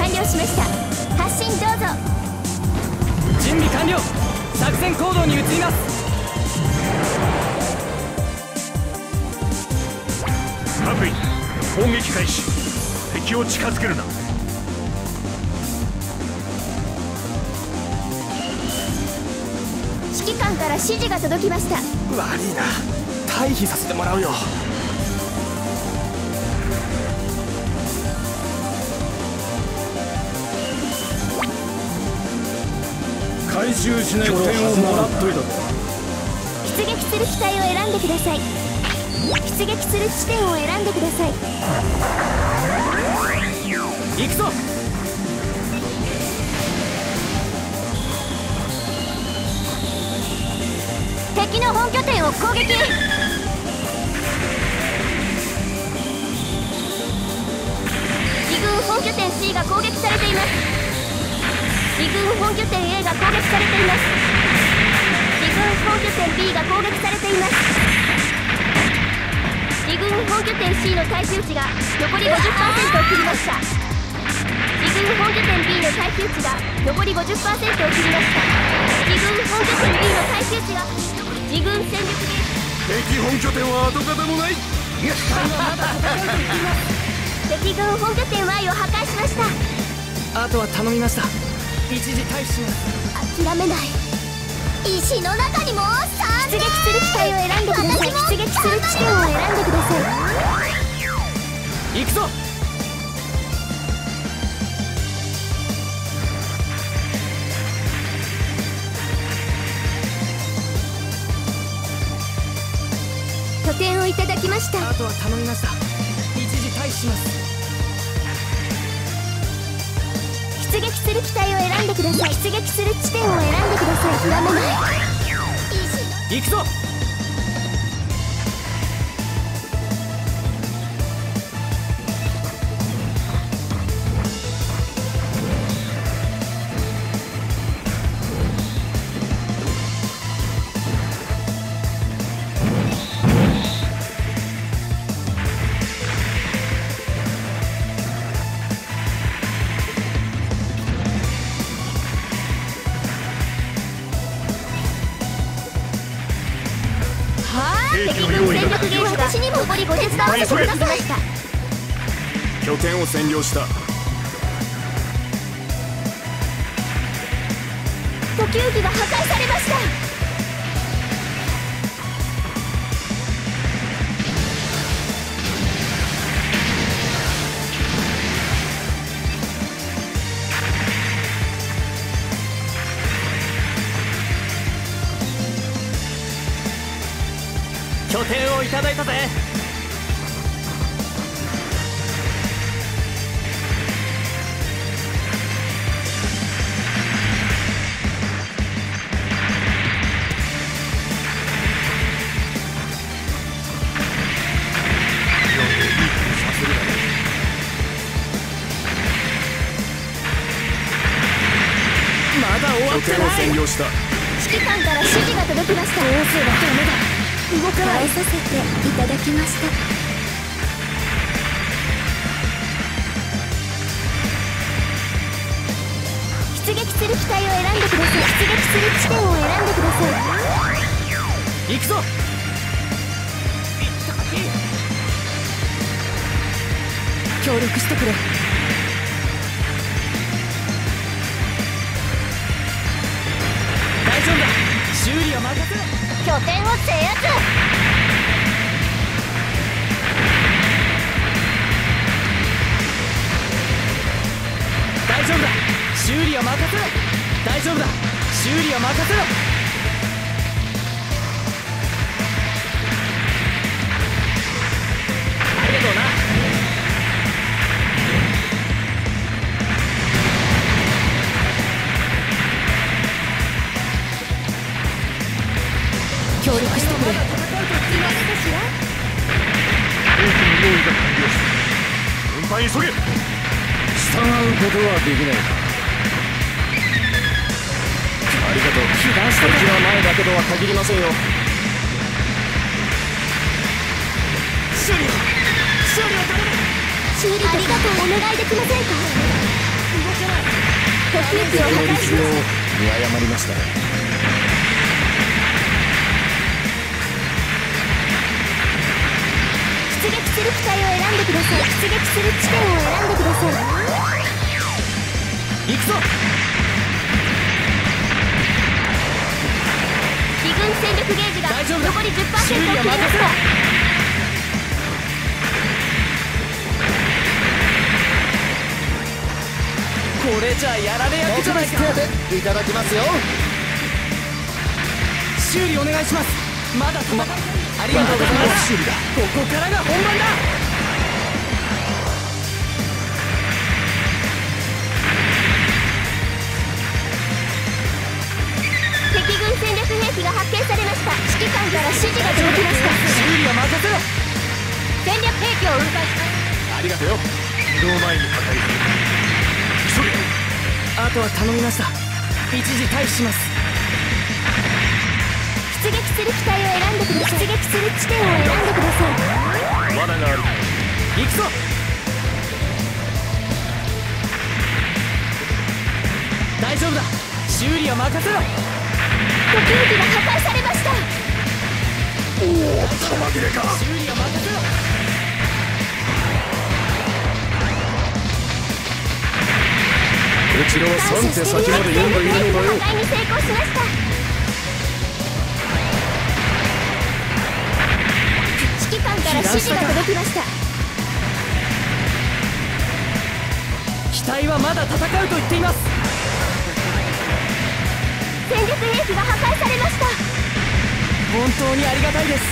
完了しました。発進どうぞ。準備完了。作戦行動に移ります。各位攻撃開始。敵を近づけるな。指揮官から指示が届きました。悪いな。退避させてもらうよ回収しない拠点をもらっといたぞ。出撃する機体を選んでください。出撃する地点を選んでください。行くぞ。敵の本拠点を攻撃。自軍本拠点 C が攻撃されています自軍本拠点 A が攻撃されています。自軍本拠点 B が攻撃されています。自軍本拠点 C の耐久値が残り50%を切りました。自軍本拠点 B の耐久値が残り50%を切りました。自軍本拠点 B の耐久値が自軍戦力敵本拠点は跡形もない。敵軍本拠点 Y を破壊しました。あとは頼みました一時退避します諦めない。石の中にも出撃する機体を選んでください出撃す。る地点を選んでください行くぞ。拠点をいただきました。あとは頼みました。一時退避します出撃する機体を選んでください。出撃する地点を選んでください。諦めない行くぞはあ敵軍戦力ゲージが私にも残り50%ください拠点を占領した。補給機が破壊されました点をいただいたぜ。まだ終わって拠点を占領した。指揮官から指示が届きました。大勢はダメだ動かない。させていただきました。出撃する機体を選んでください。出撃する地点を選んでください。行くぞ。協力してくれ拠点を制圧大丈夫だ。修理は任せろ。大丈夫だ。修理は任せろ。急げ。従うことはできない。ありがとう。被弾した敵は前だけとは限りませんよ。修理を修理を頼む修理と確保お願いできませんか？耐久値を破壊します見誤りました出撃する機体を選んでください出撃する地点を選んでくだ。さい行くぞ自軍戦力ゲージが残り10%を切りました。これじゃやられ役じゃないか。いただきますよ。修理お願いします。まだ戦うありがとうございます。ここからが本番だ。敵軍戦略兵器が発見されました。指揮官から指示が届きました。修理は任せろ。戦略兵器を運搬します。ありがとうよ。移動前に破壊する。急げ。あとは頼みました。一時退避します出撃する機体を選んでください。出撃する地点を選んでください。罠がある。行くぞ。大丈夫だ。修理は任せろ。敵兵器が破壊されました。おお玉切れか。修理は任せろ。こちらは3手先まで読んでいるのだよ。破壊に成功しました指示が届きました。機体はまだ戦うと言っています。戦略兵器が破壊されました。本当にありがたいです。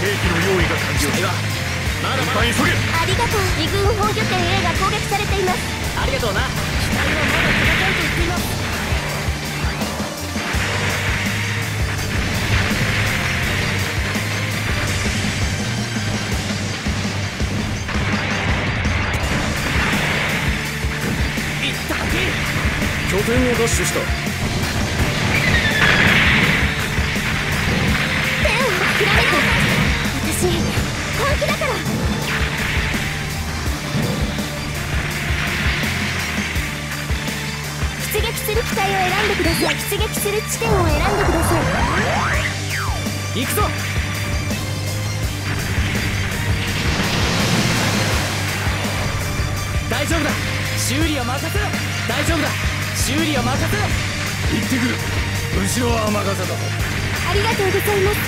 兵器の用意が完了。した運搬急げ。ありがとう。自軍本拠点 A が攻撃されています。ありがとうな拠点を奪取した。ペンをた私本気だから。出撃する機体を選んでください。出撃する地点を選んでください。行くぞ。大丈夫だ。修理は任せろ。大丈夫だ修理は任せろ。行ってくる。後ろは任せたぞありがとうございます。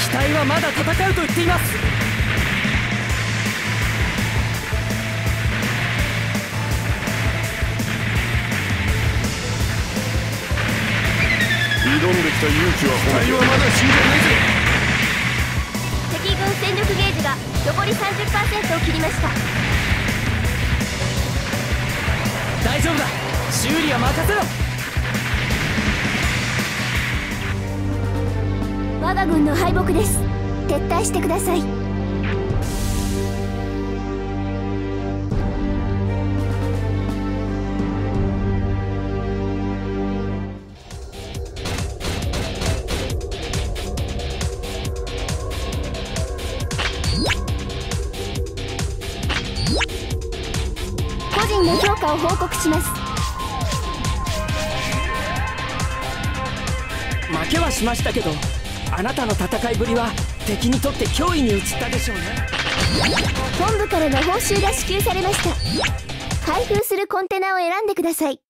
機体はまだ戦うと言っています挑んできた勇気は本気はまだ死んでないぜ敵軍戦力ゲージが残り30%を切りました。大丈夫だ。修理は任せろ。我が軍の敗北です。撤退してください人の評価を報告します。負けはしましたけどあなたの戦いぶりは敵にとって脅威に移ったでしょうね。本部からの報酬が支給されました。開封するコンテナを選んでください